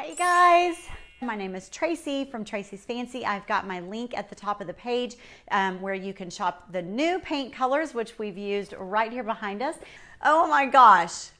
Hey guys! My name is Tracey from Tracey's Fancy. I've got my link at the top of the page um, where you can shop the new paint colors, which we've used right here behind us. Oh my gosh!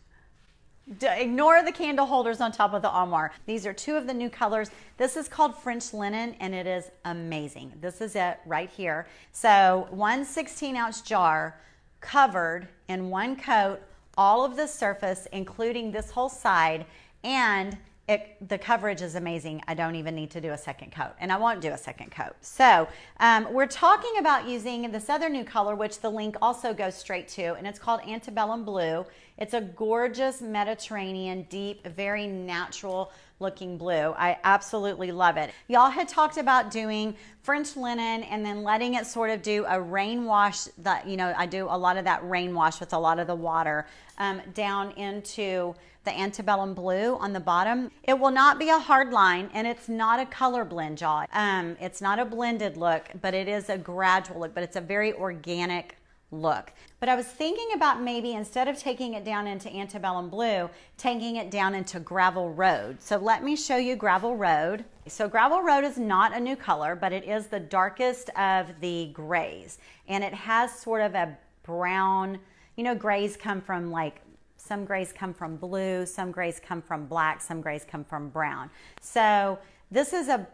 D ignore the candle holders on top of the armoire. These are two of the new colors. This is called French linen and it is amazing. This is it right here. So one 16 ounce jar covered in one coat, all of the surface, including this whole side, and it, the coverage is amazing. I don't even need to do a second coat, and I won't do a second coat. So um, we're talking about using this other new color, which the link also goes straight to, and it's called Antebellum Blue. It's a gorgeous Mediterranean, deep, very natural looking blue. I absolutely love it. Y'all had talked about doing French linen and then letting it sort of do a rain wash that, you know, I do a lot of that rain wash with a lot of the water um, down into the antebellum blue on the bottom. It will not be a hard line and it's not a color blend, y'all. Um, it's not a blended look, but it is a gradual look, but it's a very organic look. But I was thinking about maybe instead of taking it down into antebellum blue, taking it down into gravel road. So let me show you gravel road. So gravel road is not a new color, but it is the darkest of the grays. And it has sort of a brown, you know, grays come from like some grays come from blue, some grays come from black, some grays come from brown. So this is a,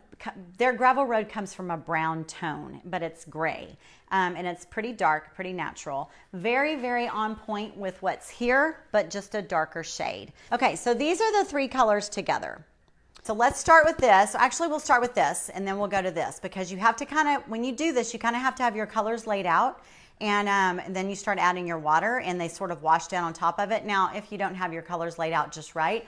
their gravel road comes from a brown tone, but it's gray. Um, and it's pretty dark, pretty natural. Very, very on point with what's here, but just a darker shade. Okay, so these are the three colors together. So let's start with this. Actually, we'll start with this and then we'll go to this because you have to kind of, when you do this, you kind of have to have your colors laid out and, um, and then you start adding your water and they sort of wash down on top of it. Now, if you don't have your colors laid out just right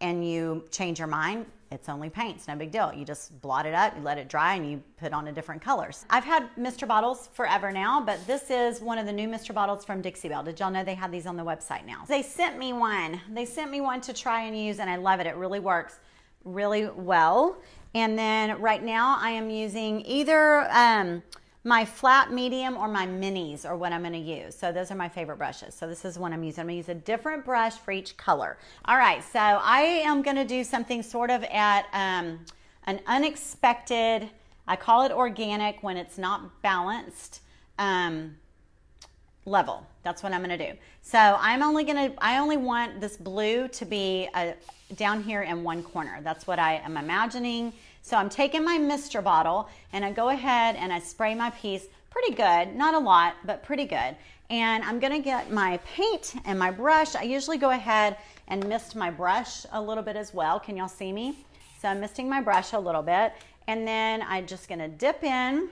and you change your mind, it's only paint. It's no big deal. You just blot it up, you let it dry, and you put on a different colors. I've had Mr. Bottles forever now, but this is one of the new Mr. Bottles from Dixie Belle. Did y'all know they have these on the website now? They sent me one. They sent me one to try and use, and I love it. It really works really well. And then right now I am using either um, my flat medium or my minis are what I'm going to use. So those are my favorite brushes. So this is one I'm using. I'm going to use a different brush for each color. All right, so I am going to do something sort of at um, an unexpected, I call it organic when it's not balanced um, level. That's what I'm going to do. So I'm only going to, I only want this blue to be uh, down here in one corner. That's what I am imagining. So I'm taking my mister bottle and I go ahead and I spray my piece pretty good, not a lot, but pretty good. And I'm gonna get my paint and my brush. I usually go ahead and mist my brush a little bit as well. Can y'all see me? So I'm misting my brush a little bit. And then I'm just gonna dip in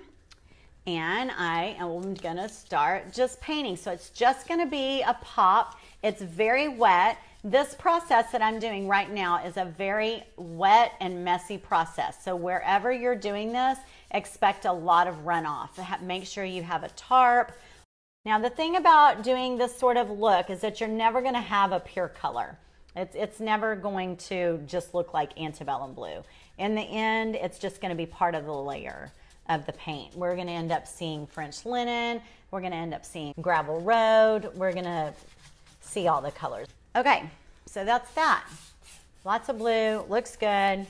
and I am gonna start just painting. So it's just gonna be a pop. It's very wet this process that I'm doing right now is a very wet and messy process. So wherever you're doing this, expect a lot of runoff. Make sure you have a tarp. Now the thing about doing this sort of look is that you're never gonna have a pure color. It's, it's never going to just look like antebellum blue. In the end, it's just gonna be part of the layer of the paint. We're gonna end up seeing French linen. We're gonna end up seeing gravel road. We're gonna see all the colors. Okay, so that's that. Lots of blue, looks good.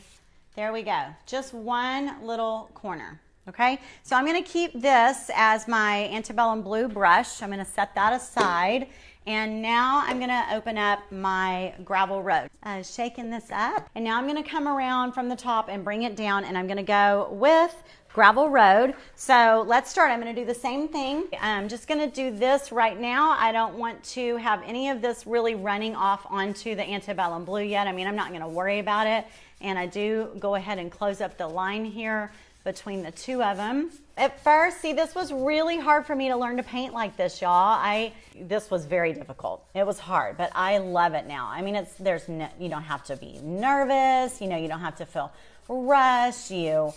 There we go. Just one little corner. Okay, so I'm going to keep this as my antebellum blue brush. I'm going to set that aside. And now I'm going to open up my gravel road. Uh, shaking this up. And now I'm going to come around from the top and bring it down. And I'm going to go with gravel road. So let's start. I'm going to do the same thing. I'm just going to do this right now. I don't want to have any of this really running off onto the antebellum blue yet. I mean, I'm not going to worry about it. And I do go ahead and close up the line here between the two of them. At first, see, this was really hard for me to learn to paint like this, y'all. I this was very difficult. It was hard, but I love it now. I mean, it's there's no, you don't have to be nervous. You know, you don't have to feel rushed. You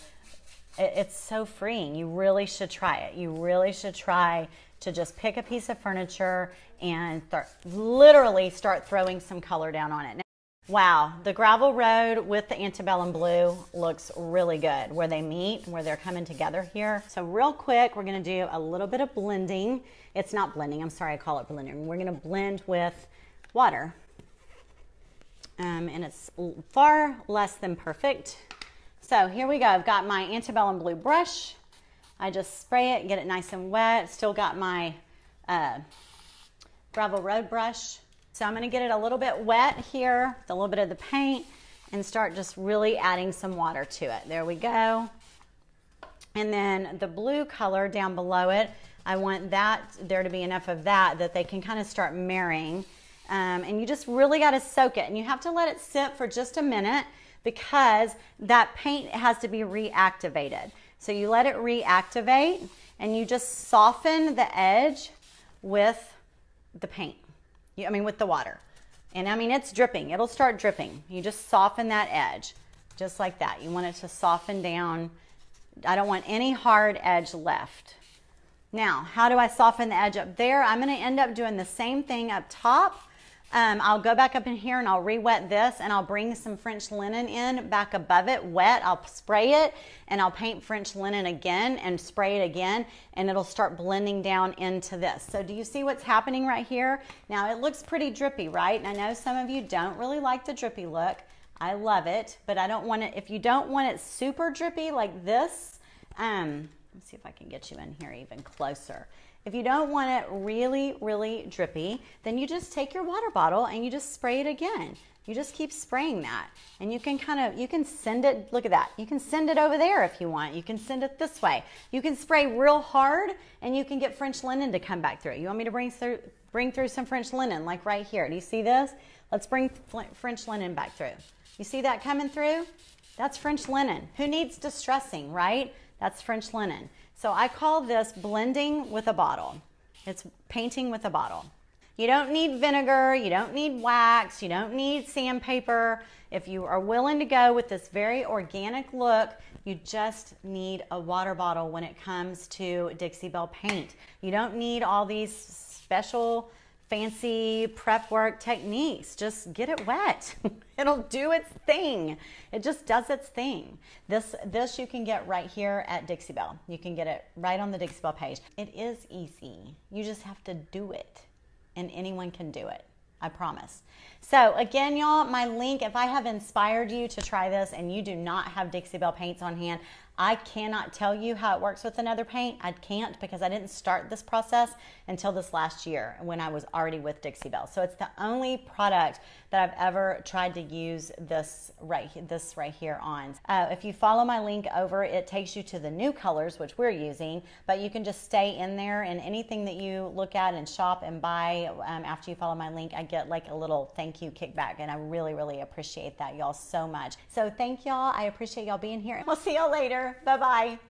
it's so freeing. You really should try it. You really should try to just pick a piece of furniture and th- literally start throwing some color down on it. Now, wow, the gravel road with the antebellum blue looks really good where they meet, where they're coming together here. So real quick, we're gonna do a little bit of blending. It's not blending, I'm sorry I call it blending. We're gonna blend with water. um, and it's far less than perfect. So here we go. I've got my antebellum blue brush. I just spray it, get it nice and wet. Still got my uh, Gravel Road brush. So I'm gonna get it a little bit wet here, a little bit of the paint, and start just really adding some water to it. There we go. And then the blue color down below it, I want that there to be enough of that that they can kind of start marrying. Um, and you just really got to soak it. And you have to let it sit for just a minute because that paint has to be reactivated. So you let it reactivate and you just soften the edge with the paint. You, I mean, with the water. And I mean, it's dripping. It'll start dripping. You just soften that edge just like that. You want it to soften down. I don't want any hard edge left. Now, how do I soften the edge up there? I'm going to end up doing the same thing up top um, I'll go back up in here and I'll re-wet this and I'll bring some French linen in back above it, wet. I'll spray it and I'll paint French linen again and spray it again and it'll start blending down into this. So do you see what's happening right here? Now it looks pretty drippy, right? And I know some of you don't really like the drippy look. I love it, but I don't want it, if you don't want it super drippy like this, um, let's see if I can get you in here even closer. If you don't want it really, really drippy, then you just take your water bottle and you just spray it again. You just keep spraying that. And you can kind of, you can send it, look at that. You can send it over there if you want. You can send it this way. You can spray real hard and you can get French linen to come back through. You want me to bring through, bring through some French linen like right here. Do you see this? Let's bring French linen back through. You see that coming through? That's French linen. Who needs distressing, right? That's French linen. So I call this blending with a bottle. It's painting with a bottle. You don't need vinegar, you don't need wax, you don't need sandpaper. If you are willing to go with this very organic look, you just need a water bottle when it comes to Dixie Belle paint. You don't need all these special fancy prep work techniques. Just get it wet. It'll do its thing. It just does its thing. This this you can get right here at Dixie Belle. You can get it right on the Dixie Belle page. It is easy. You just have to do it. And anyone can do it. I promise. So again, y'all, my link, if I have inspired you to try this and you do not have Dixie Belle paints on hand, I cannot tell you how it works with another paint. I can't because I didn't start this process until this last year when I was already with Dixie Belle. So it's the only product that I've ever tried to use this right this right here on. Uh, if you follow my link over, it takes you to the new colors which we're using, but you can just stay in there and anything that you look at and shop and buy um, after you follow my link, I get like a little thank you kickback, and I really really appreciate that y'all so much. So thank y'all. I appreciate y'all being here. We'll see y'all Bye bye.